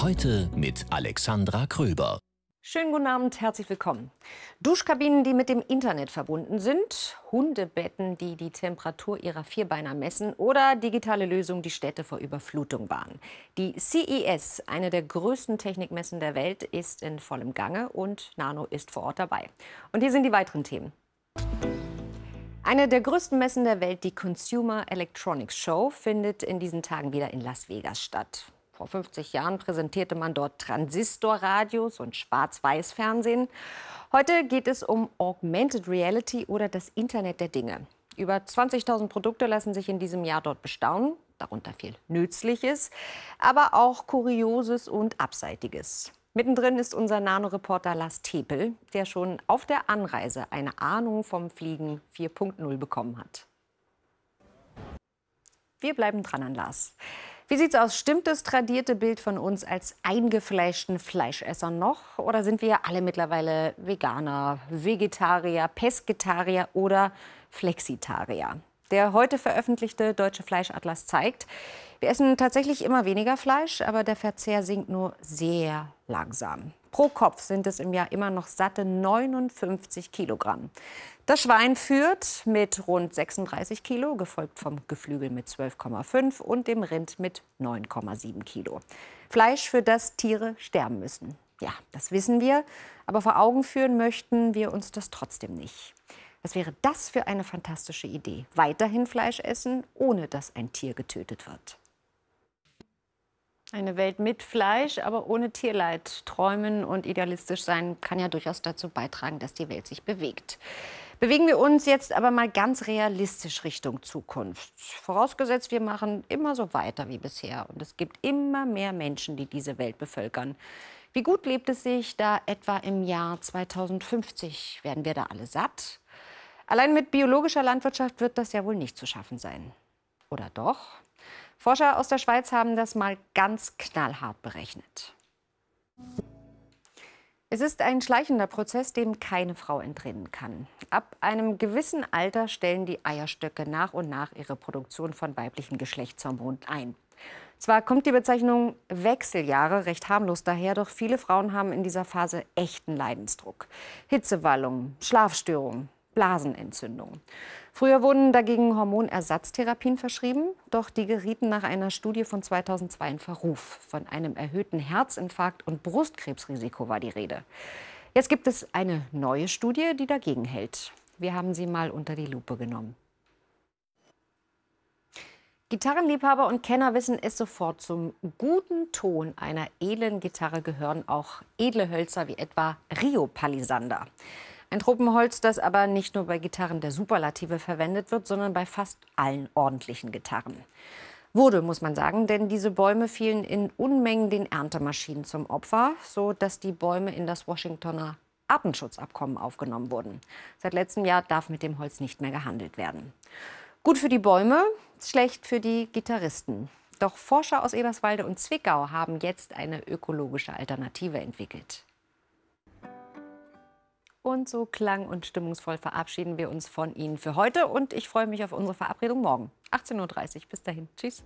Heute mit Alexandra Kröber. Schönen guten Abend, herzlich willkommen. Duschkabinen, die mit dem Internet verbunden sind, Hundebetten, die die Temperatur ihrer Vierbeiner messen oder digitale Lösungen, die Städte vor Überflutung warnen. Die CES, eine der größten Technikmessen der Welt, ist in vollem Gange und Nano ist vor Ort dabei. Und hier sind die weiteren Themen. Eine der größten Messen der Welt, die Consumer Electronics Show, findet in diesen Tagen wieder in Las Vegas statt. Vor 50 Jahren präsentierte man dort Transistorradios und Schwarz-Weiß-Fernsehen. Heute geht es um Augmented Reality oder das Internet der Dinge. Über 20.000 Produkte lassen sich in diesem Jahr dort bestaunen, darunter viel Nützliches, aber auch Kurioses und Abseitiges. Mittendrin ist unser Nano-Reporter Lars Tepel, der schon auf der Anreise eine Ahnung vom Fliegen 4.0 bekommen hat. Wir bleiben dran an Lars. Wie sieht's aus? Stimmt das tradierte Bild von uns als eingefleischten Fleischessern noch? Oder sind wir alle mittlerweile Veganer, Vegetarier, Pesketarier oder Flexitarier? Der heute veröffentlichte Deutsche Fleischatlas zeigt, wir essen tatsächlich immer weniger Fleisch, aber der Verzehr sinkt nur sehr langsam. Pro Kopf sind es im Jahr immer noch satte 59 Kilogramm. Das Schwein führt mit rund 36 Kilo, gefolgt vom Geflügel mit 12,5 und dem Rind mit 9,7 Kilo. Fleisch, für das Tiere sterben müssen. Ja, das wissen wir, aber vor Augen führen möchten wir uns das trotzdem nicht. Was wäre das für eine fantastische Idee? Weiterhin Fleisch essen, ohne dass ein Tier getötet wird. Eine Welt mit Fleisch, aber ohne Tierleid. Träumen und idealistisch sein kann ja durchaus dazu beitragen, dass die Welt sich bewegt. Bewegen wir uns jetzt aber mal ganz realistisch Richtung Zukunft. Vorausgesetzt, wir machen immer so weiter wie bisher. Und es gibt immer mehr Menschen, die diese Welt bevölkern. Wie gut lebt es sich da etwa im Jahr 2050? Werden wir da alle satt? Allein mit biologischer Landwirtschaft wird das ja wohl nicht zu schaffen sein. Oder doch? Forscher aus der Schweiz haben das mal ganz knallhart berechnet. Es ist ein schleichender Prozess, dem keine Frau entrinnen kann. Ab einem gewissen Alter stellen die Eierstöcke nach und nach ihre Produktion von weiblichen Geschlechtshormonen ein. Zwar kommt die Bezeichnung Wechseljahre recht harmlos daher, doch viele Frauen haben in dieser Phase echten Leidensdruck. Hitzewallungen, Schlafstörungen, Blasenentzündungen. Früher wurden dagegen Hormonersatztherapien verschrieben, doch die gerieten nach einer Studie von 2002 in Verruf. Von einem erhöhten Herzinfarkt und Brustkrebsrisiko war die Rede. Jetzt gibt es eine neue Studie, die dagegen hält. Wir haben sie mal unter die Lupe genommen. Gitarrenliebhaber und Kenner wissen es sofort. Zum guten Ton einer edlen Gitarre gehören auch edle Hölzer wie etwa Rio Palisander. Ein Tropenholz, das aber nicht nur bei Gitarren der Superlative verwendet wird, sondern bei fast allen ordentlichen Gitarren. Wurde, muss man sagen, denn diese Bäume fielen in Unmengen den Erntemaschinen zum Opfer, so dass die Bäume in das Washingtoner Artenschutzabkommen aufgenommen wurden. Seit letztem Jahr darf mit dem Holz nicht mehr gehandelt werden. Gut für die Bäume, schlecht für die Gitarristen. Doch Forscher aus Eberswalde und Zwickau haben jetzt eine ökologische Alternative entwickelt. Und so klang und stimmungsvoll verabschieden wir uns von Ihnen für heute. Und ich freue mich auf unsere Verabredung morgen. 18.30 Uhr. Bis dahin. Tschüss.